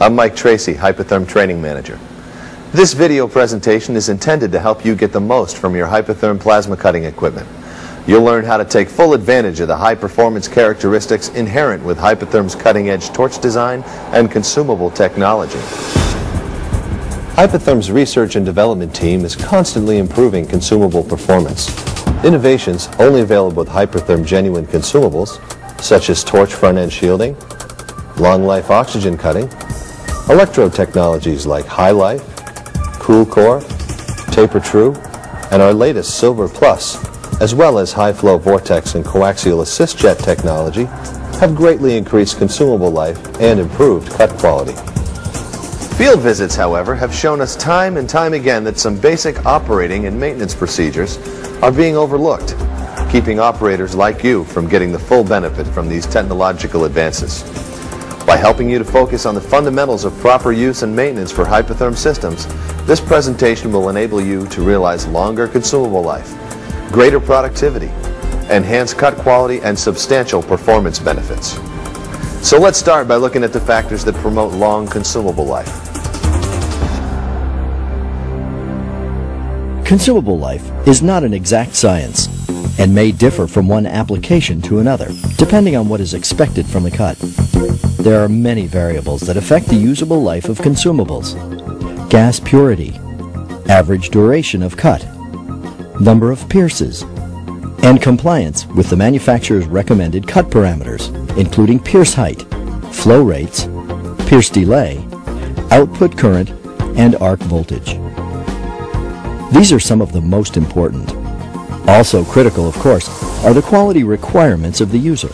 I'm Mike Tracy, Hypertherm Training Manager. This video presentation is intended to help you get the most from your Hypertherm plasma cutting equipment. You'll learn how to take full advantage of the high performance characteristics inherent with Hypertherm's cutting edge torch design and consumable technology. Hypertherm's research and development team is constantly improving consumable performance. Innovations only available with Hypertherm genuine consumables, such as torch front-end shielding, long-life oxygen cutting, electrode technologies like High Life, Cool Core, Taper True, and our latest Silver Plus, as well as high-flow vortex and coaxial assist jet technology, have greatly increased consumable life and improved cut quality. Field visits, however, have shown us time and time again that some basic operating and maintenance procedures are being overlooked, keeping operators like you from getting the full benefit from these technological advances. By helping you to focus on the fundamentals of proper use and maintenance for Hypertherm systems, this presentation will enable you to realize longer consumable life, greater productivity, enhanced cut quality, and substantial performance benefits. So let's start by looking at the factors that promote long consumable life. Consumable life is not an exact science and may differ from one application to another, depending on what is expected from the cut. There are many variables that affect the usable life of consumables. Gas purity, average duration of cut, number of pierces, and compliance with the manufacturer's recommended cut parameters, including pierce height, flow rates, pierce delay, output current, and arc voltage. These are some of the most important. Also critical, of course, are the quality requirements of the user.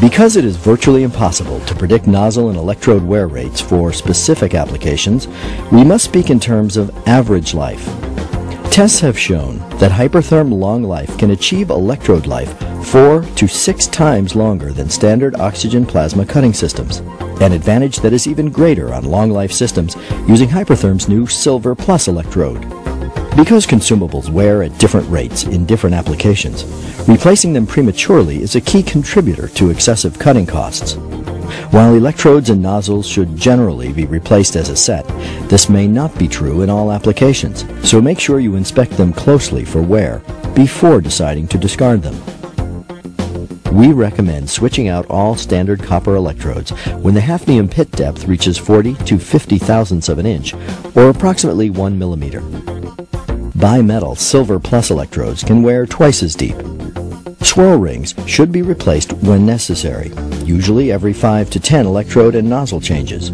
Because it is virtually impossible to predict nozzle and electrode wear rates for specific applications, we must speak in terms of average life. Tests have shown that hypertherm long life can achieve electrode life four to six times longer than standard oxygen plasma cutting systems, an advantage that is even greater on long life systems using hypertherm's new Silver Plus electrode. Because consumables wear at different rates in different applications, replacing them prematurely is a key contributor to excessive cutting costs. While electrodes and nozzles should generally be replaced as a set, this may not be true in all applications, so make sure you inspect them closely for wear before deciding to discard them. We recommend switching out all standard copper electrodes when the hafnium pit depth reaches 40 to 50 thousandths of an inch, or approximately 1 millimeter. Bimetal Silver Plus electrodes can wear twice as deep. Swirl rings should be replaced when necessary, usually every 5 to 10 electrode and nozzle changes.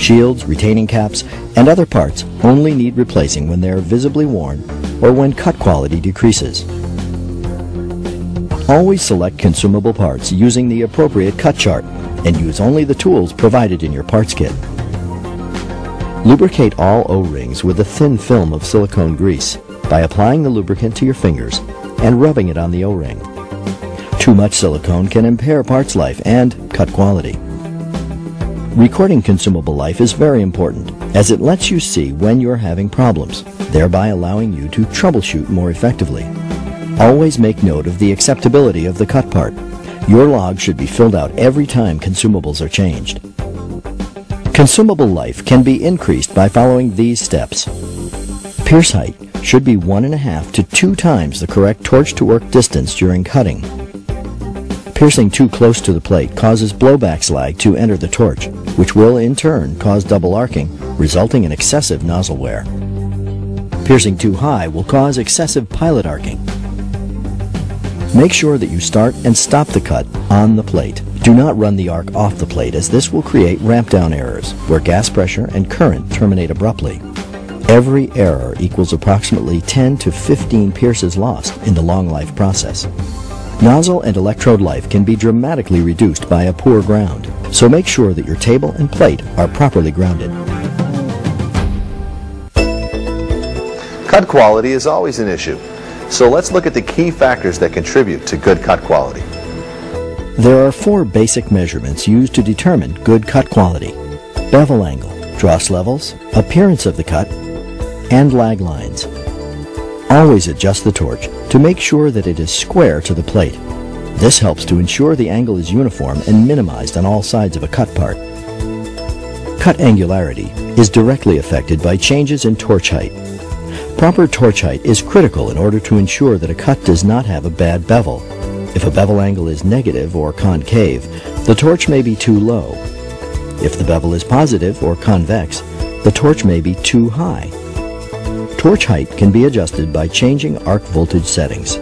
Shields, retaining caps, and other parts only need replacing when they are visibly worn or when cut quality decreases. Always select consumable parts using the appropriate cut chart and use only the tools provided in your parts kit. Lubricate all O-rings with a thin film of silicone grease by applying the lubricant to your fingers and rubbing it on the O-ring. Too much silicone can impair parts life and cut quality. Recording consumable life is very important as it lets you see when you're having problems, thereby allowing you to troubleshoot more effectively. Always make note of the acceptability of the cut part. Your log should be filled out every time consumables are changed. Consumable life can be increased by following these steps. Pierce height should be one and a half to two times the correct torch to work distance during cutting. Piercing too close to the plate causes blowback slag to enter the torch, which will in turn cause double arcing, resulting in excessive nozzle wear. Piercing too high will cause excessive pilot arcing. Make sure that you start and stop the cut on the plate. Do not run the arc off the plate as this will create ramp down errors where gas pressure and current terminate abruptly. Every error equals approximately 10 to 15 pierces lost in the long life process. Nozzle and electrode life can be dramatically reduced by a poor ground, so make sure that your table and plate are properly grounded. Cut quality is always an issue. So let's look at the key factors that contribute to good cut quality. There are four basic measurements used to determine good cut quality. Bevel angle, dross levels, appearance of the cut, and lag lines. Always adjust the torch to make sure that it is square to the plate. This helps to ensure the angle is uniform and minimized on all sides of a cut part. cut angularity is directly affected by changes in torch height. Proper torch height is critical in order to ensure that a cut does not have a bad bevel. If a bevel angle is negative or concave, the torch may be too low. If the bevel is positive or convex, the torch may be too high. Torch height can be adjusted by changing arc voltage settings.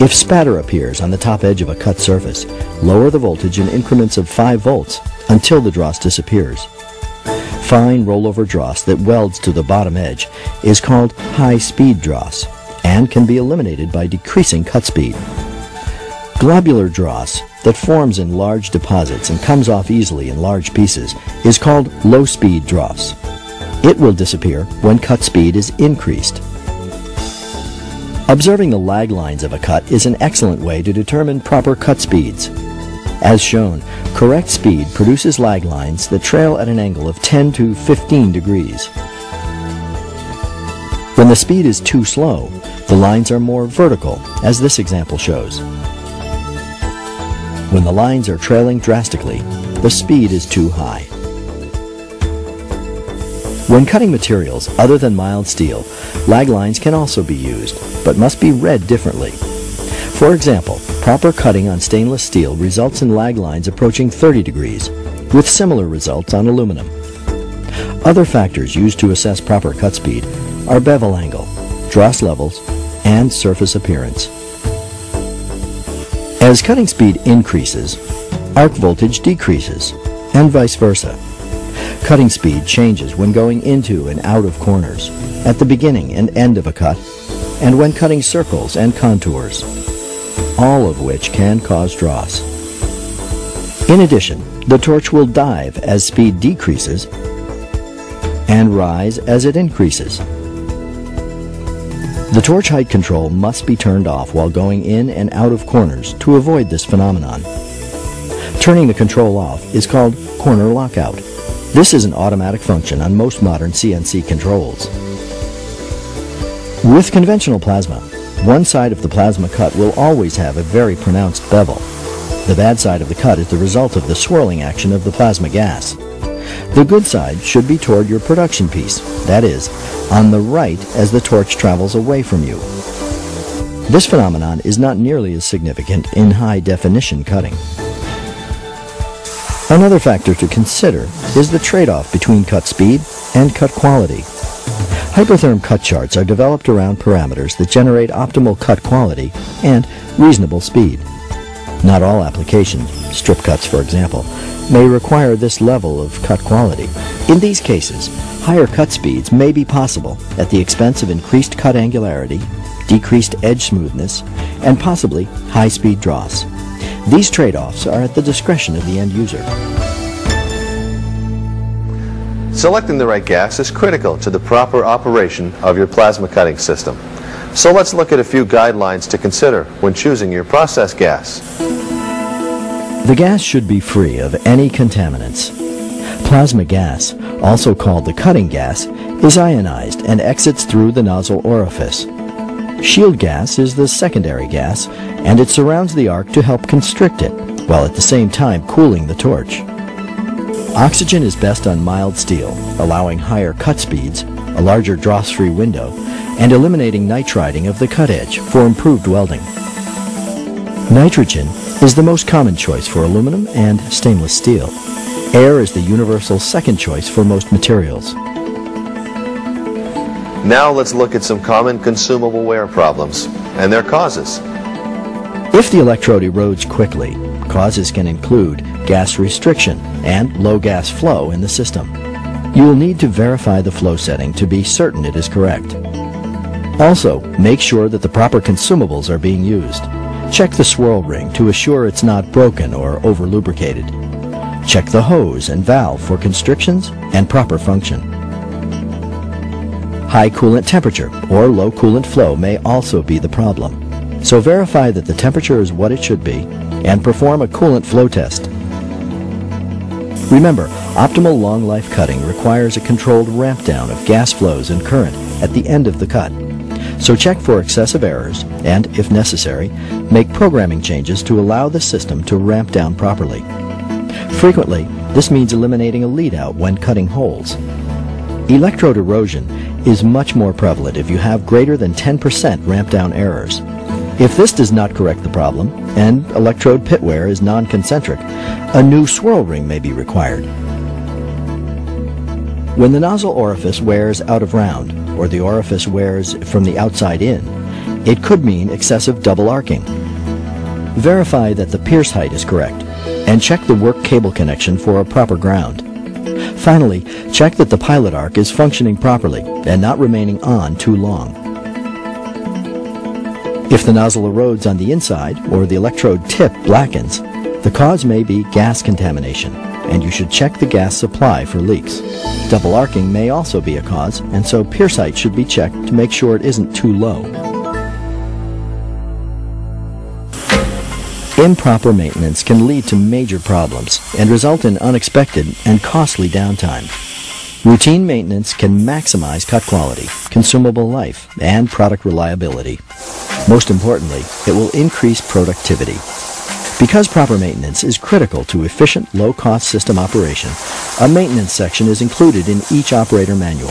If spatter appears on the top edge of a cut surface, lower the voltage in increments of 5 volts until the dross disappears. Fine rollover dross that welds to the bottom edge is called high-speed dross and can be eliminated by decreasing cut speed. Globular dross that forms in large deposits and comes off easily in large pieces is called low-speed dross. It will disappear when cut speed is increased. Observing the lag lines of a cut is an excellent way to determine proper cut speeds. As shown, correct speed produces lag lines that trail at an angle of 10 to 15 degrees. When the speed is too slow, the lines are more vertical, as this example shows. When the lines are trailing drastically, the speed is too high. When cutting materials other than mild steel, lag lines can also be used, but must be read differently. For example, proper cutting on stainless steel results in lag lines approaching 30 degrees, with similar results on aluminum. Other factors used to assess proper cut speed are bevel angle, dross levels, and surface appearance. As cutting speed increases, arc voltage decreases, and vice versa. Cutting speed changes when going into and out of corners, at the beginning and end of a cut, and when cutting circles and contours, all of which can cause dross. In addition, the torch will dive as speed decreases and rise as it increases. The torch height control must be turned off while going in and out of corners to avoid this phenomenon. Turning the control off is called corner lockout. This is an automatic function on most modern CNC controls. With conventional plasma, one side of the plasma cut will always have a very pronounced bevel. The bad side of the cut is the result of the swirling action of the plasma gas. The good side should be toward your production piece, that is, on the right as the torch travels away from you. This phenomenon is not nearly as significant in high definition cutting. Another factor to consider is the trade-off between cut speed and cut quality. Hypertherm cut charts are developed around parameters that generate optimal cut quality and reasonable speed. Not all applications, strip cuts for example, may require this level of cut quality. In these cases, higher cut speeds may be possible at the expense of increased cut angularity, decreased edge smoothness, and possibly high-speed dross. These trade-offs are at the discretion of the end user. Selecting the right gas is critical to the proper operation of your plasma cutting system. So let's look at a few guidelines to consider when choosing your process gas. The gas should be free of any contaminants. Plasma gas, also called the cutting gas, is ionized and exits through the nozzle orifice. Shield gas is the secondary gas, and it surrounds the arc to help constrict it, while at the same time cooling the torch. Oxygen is best on mild steel, allowing higher cut speeds, a larger dross-free window, and eliminating nitriding of the cut edge for improved welding. Nitrogen is the most common choice for aluminum and stainless steel. Air is the universal second choice for most materials. Now let's look at some common consumable wear problems and their causes. If the electrode erodes quickly, causes can include gas restriction and low gas flow in the system. You will need to verify the flow setting to be certain it is correct. Also, make sure that the proper consumables are being used. Check the swirl ring to assure it's not broken or over lubricated. Check the hose and valve for constrictions and proper function. High coolant temperature or low coolant flow may also be the problem. So verify that the temperature is what it should be and perform a coolant flow test. Remember, optimal long life cutting requires a controlled ramp down of gas flows and current at the end of the cut. So check for excessive errors and, if necessary, make programming changes to allow the system to ramp down properly. Frequently, this means eliminating a lead out when cutting holes. Electrode erosion is much more prevalent if you have greater than 10% ramp down errors. If this does not correct the problem, and electrode pit wear is non-concentric, a new swirl ring may be required. When the nozzle orifice wears out of round, or the orifice wears from the outside in, it could mean excessive double arcing. Verify that the pierce height is correct, and check the work cable connection for a proper ground. Finally, check that the pilot arc is functioning properly and not remaining on too long. If the nozzle erodes on the inside or the electrode tip blackens, the cause may be gas contamination, and you should check the gas supply for leaks. Double arcing may also be a cause, and so height should be checked to make sure it isn't too low. Improper maintenance can lead to major problems and result in unexpected and costly downtime. Routine maintenance can maximize cut quality, consumable life, and product reliability. Most importantly, it will increase productivity. Because proper maintenance is critical to efficient, low-cost system operation, a maintenance section is included in each operator manual.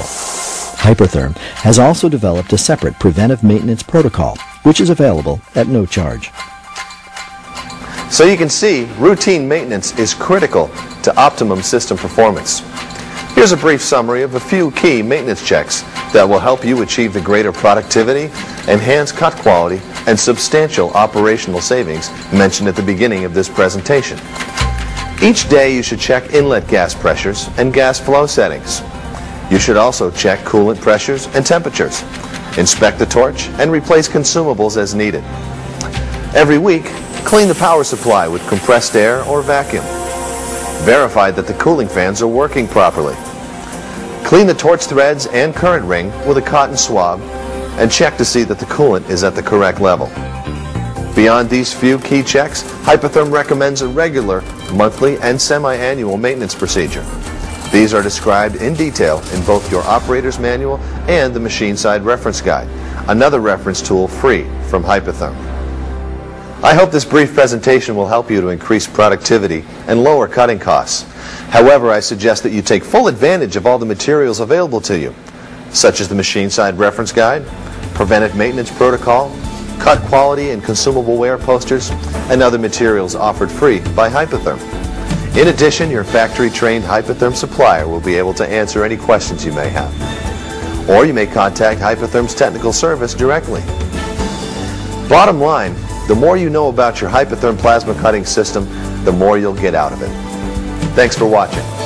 Hypertherm has also developed a separate preventive maintenance protocol, which is available at no charge. So you can see, routine maintenance is critical to optimum system performance. Here's a brief summary of a few key maintenance checks that will help you achieve the greater productivity, enhanced cut quality, and substantial operational savings mentioned at the beginning of this presentation. Each day you should check inlet gas pressures and gas flow settings. You should also check coolant pressures and temperatures, inspect the torch, and replace consumables as needed. Every week, clean the power supply with compressed air or vacuum. Verify that the cooling fans are working properly. Clean the torch threads and current ring with a cotton swab and check to see that the coolant is at the correct level. Beyond these few key checks, Hypertherm recommends a regular, monthly, and semi-annual maintenance procedure. These are described in detail in both your operator's manual and the machine side reference guide, another reference tool free from Hypertherm. I hope this brief presentation will help you to increase productivity and lower cutting costs. However, I suggest that you take full advantage of all the materials available to you, such as the machine side reference guide, preventive maintenance protocol, cut quality and consumable wear posters, and other materials offered free by Hypertherm. In addition, your factory-trained Hypertherm supplier will be able to answer any questions you may have. Or you may contact Hypertherm's technical service directly. Bottom line, the more you know about your Hypertherm plasma cutting system, the more you'll get out of it. Thanks for watching.